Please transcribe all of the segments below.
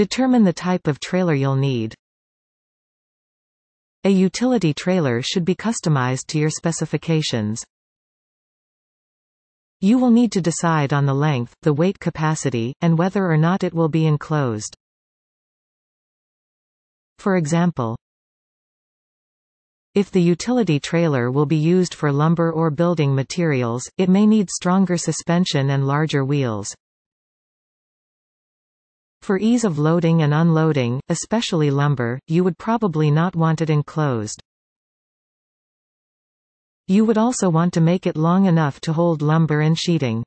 Determine the type of trailer you'll need. A utility trailer should be customized to your specifications. You will need to decide on the length, the weight capacity, and whether or not it will be enclosed. For example, if the utility trailer will be used for lumber or building materials, it may need stronger suspension and larger wheels. For ease of loading and unloading, especially lumber, you would probably not want it enclosed. You would also want to make it long enough to hold lumber and sheeting.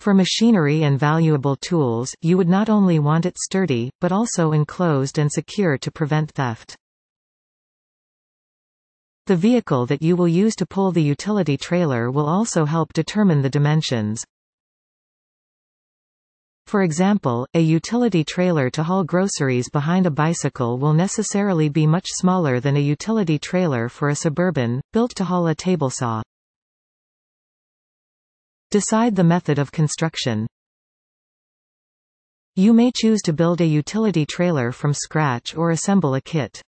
For machinery and valuable tools, you would not only want it sturdy, but also enclosed and secure to prevent theft. The vehicle that you will use to pull the utility trailer will also help determine the dimensions. For example, a utility trailer to haul groceries behind a bicycle will necessarily be much smaller than a utility trailer for a Suburban, built to haul a table saw. Decide the method of construction. You may choose to build a utility trailer from scratch or assemble a kit.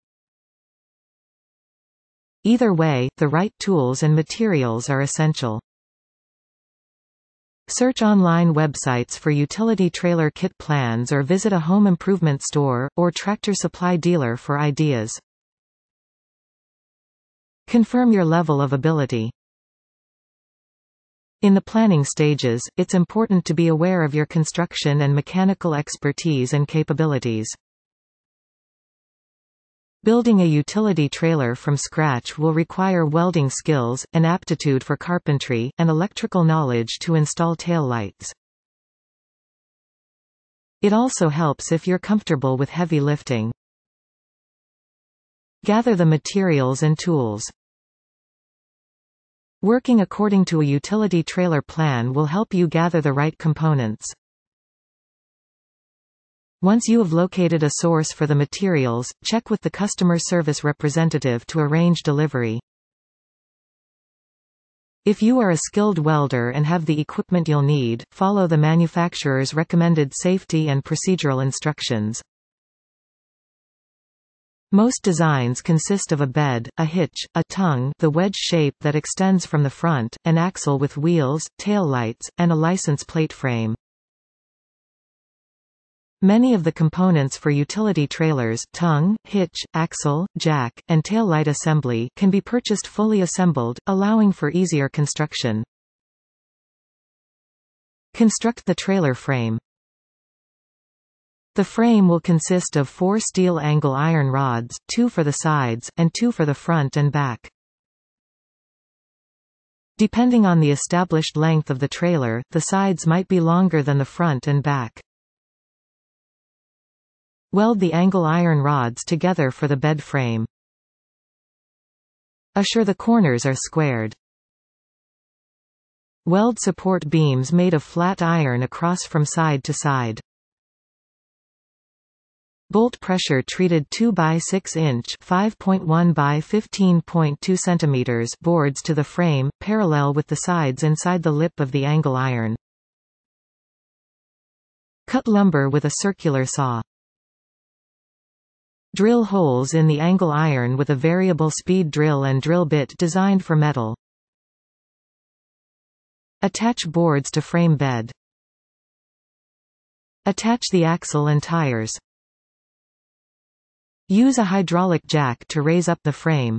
Either way, the right tools and materials are essential. Search online websites for utility trailer kit plans or visit a home improvement store, or tractor supply dealer for ideas. Confirm your level of ability. In the planning stages, it's important to be aware of your construction and mechanical expertise and capabilities. Building a utility trailer from scratch will require welding skills, an aptitude for carpentry, and electrical knowledge to install tail lights. It also helps if you're comfortable with heavy lifting. Gather the materials and tools. Working according to a utility trailer plan will help you gather the right components. Once you have located a source for the materials, check with the customer service representative to arrange delivery. If you are a skilled welder and have the equipment you'll need, follow the manufacturer's recommended safety and procedural instructions. Most designs consist of a bed, a hitch, a tongue the wedge shape that extends from the front, an axle with wheels, tail lights, and a license plate frame. Many of the components for utility trailers tongue, hitch, axle, jack, and tail light assembly can be purchased fully assembled, allowing for easier construction. Construct the trailer frame. The frame will consist of four steel angle iron rods, two for the sides, and two for the front and back. Depending on the established length of the trailer, the sides might be longer than the front and back. Weld the angle iron rods together for the bed frame. Assure the corners are squared. Weld support beams made of flat iron across from side to side. Bolt pressure treated 2 by 6 inch 5.1 by 15.2 centimeters boards to the frame, parallel with the sides inside the lip of the angle iron. Cut lumber with a circular saw. Drill holes in the angle iron with a variable speed drill and drill bit designed for metal. Attach boards to frame bed. Attach the axle and tires. Use a hydraulic jack to raise up the frame.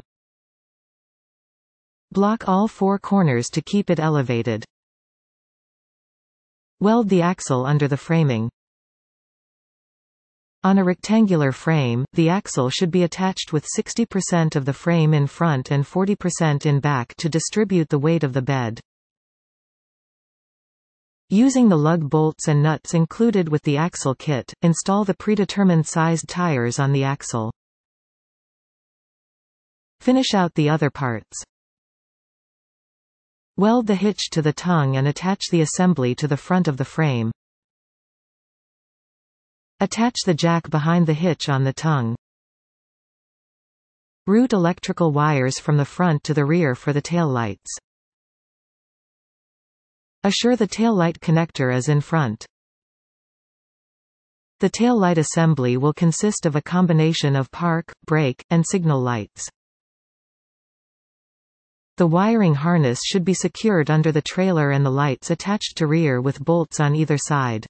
Block all four corners to keep it elevated. Weld the axle under the framing. On a rectangular frame, the axle should be attached with 60% of the frame in front and 40% in back to distribute the weight of the bed. Using the lug bolts and nuts included with the axle kit, install the predetermined sized tires on the axle. Finish out the other parts. Weld the hitch to the tongue and attach the assembly to the front of the frame.. Attach the jack behind the hitch on the tongue. Route electrical wires from the front to the rear for the tail lights. Assure the tail light connector is in front. The tail light assembly will consist of a combination of park, brake, and signal lights. The wiring harness should be secured under the trailer and the lights attached to rear with bolts on either side.